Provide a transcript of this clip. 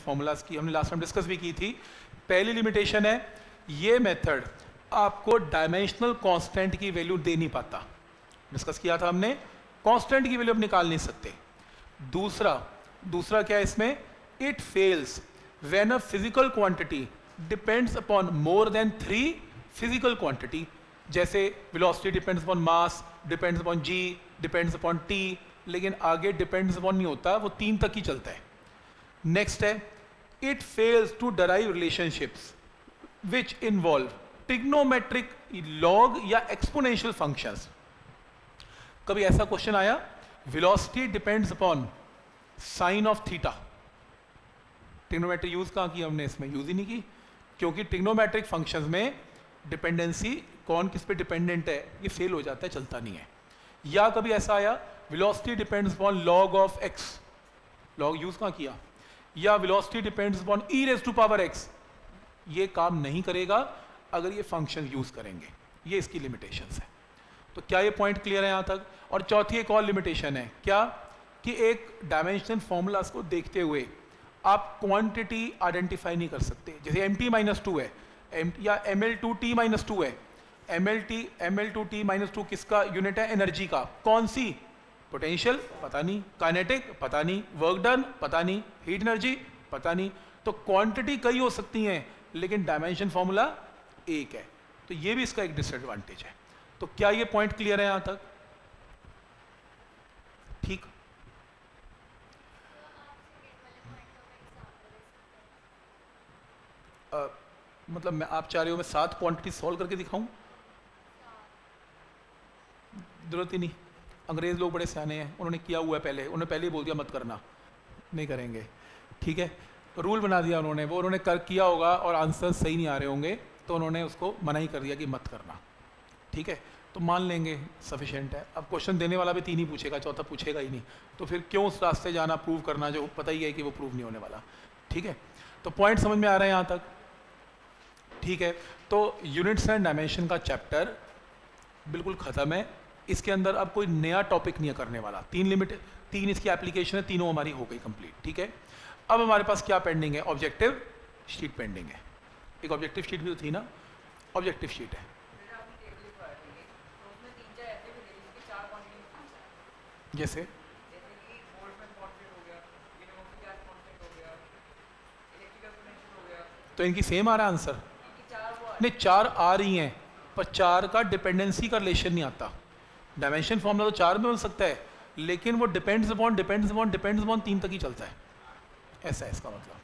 Formulas की हमने last time discuss भी की थी। पहली लिमिटेशन है, ये मेथड आपको डायमेंशनल कांस्टेंट की वैल्यू दे नहीं पाता। डिस्कस किया था हमने कांस्टेंट की वैल्यू आप निकाल नहीं सकते। दूसरा दूसरा क्या है इसमें? It fails when a physical quantity depends upon more than three physical quantity जैसे velocity depends upon mass depends upon G depends upon T लेकिन आगे डिपेंड्स अपॉन नहीं होता, वो तीन तक ही चलता है। नेक्स्ट है it fails to derive relationships which involve trigonometric log या एक्सपोनेंशियल फ़ंक्शंस कभी ऐसा क्वेश्चन आया? Velocity depends upon sine of theta trigonometric use कहाँ की हमने इसमें? यूज़ ही नहीं की, क्योंकि टिग्नोमेट्रिक फ़ंक्शंस में डिपेंडेंसी कौन किस पे डिपेंडेंट है? ये फेल हो जाता है, चलता नहीं है. या कभी ऐसा आया? Velocity depends upon log of X log use कहाँ किया? या velocity depends upon E raise to power X ये काम नहीं करेगा अगर ये फ़ंक्शन यूज़ करेंगे। ये इसकी लिमिटेशंस है। तो क्या ये पॉइंट क्लियर है यहाँ तक? और चौथी एक और लिमिटेशन है। क्या? कि एक डायमेंशन फॉर्मूलाज को देखते हुए आप क्वांटिटी आइडेंटिफाई नहीं कर सकते। जैसे एम टी माइनस टू है। एम या M L two T minus two है। M L T M L two T minus two किसका? यूनिट है? एनर्जी का। कौन सी? पोटेंशियल पता नहीं. काइनेटिक पता नहीं. वर्क डन पता नहीं. हीट एनर्जी पता नहीं. तो क्वांटिटी कई हो सकती हैं लेकिन डायमेंशन फॉर्मूला एक है. तो ये भी इसका एक डिसएडवांटेज है. तो क्या ये पॉइंट क्लियर है यहाँ तक? ठीक. आ, मतलब मैं आप चाह रहे हो मैं सात क्वांटिटी सॉल्व करके दिखाऊँ? ज़रूरत ही नहीं. अंग्रेज़ लोग बड़े सियाने हैं, उन्होंने किया हुआ है पहले उन्होंने पहले ही बोल दिया, मत करना, नहीं करेंगे। ठीक है? रूल बना दिया उन्होंने, वो उन्होंने कर किया होगा और आंसर सही नहीं आ रहे होंगे तो उन्होंने उसको मना ही कर दिया कि मत करना। ठीक है? तो मान लेंगे सफिशेंट है। अब क्वेश्चन देने वाला भी तीन ही पूछेगा, चौथा पूछेगा ही नहीं। तो फिर क्यों उस रास्ते जाना प्रूव करना, जो पता ही है कि वो प्रूव नहीं होने वाला? ठीक है? तो पॉइंट समझ में आ रहा है यहाँ तक। ठीक है? तो यूनिट्स एंड डायमेंशन का चैप्टर बिल्कुल ख़त्म है। इसके अंदर अब कोई नया टॉपिक नहीं करने वाला। तीन लिमिट तीन इसकी एप्लीकेशन है, तीनों हमारी हो गई कंप्लीट ठीक है? अब हमारे पास क्या पेंडिंग है? ऑब्जेक्टिव शीट पेंडिंग है। एक ऑब्जेक्टिव शीट भी तो थी ना? ऑब्जेक्टिव शीट है। जैसे तो इनकी सेम आ रहा है आंसर नहीं, चार आ रही हैं, पर चार का डिपेंडेंसी का रिलेशन नहीं आता। डायमेंशन फॉर्मूला तो चार में मिल सकता है, लेकिन वो depends upon depends upon depends upon तीन तक ही चलता है। ऐसा है इसका मतलब।